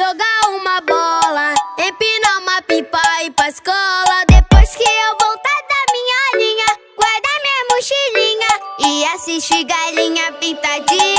jogar uma bola, empinar uma pipa e ir pra escola. Depois que eu voltar da minha linha, guardar minha mochilinha e assistir galinha pintadinha.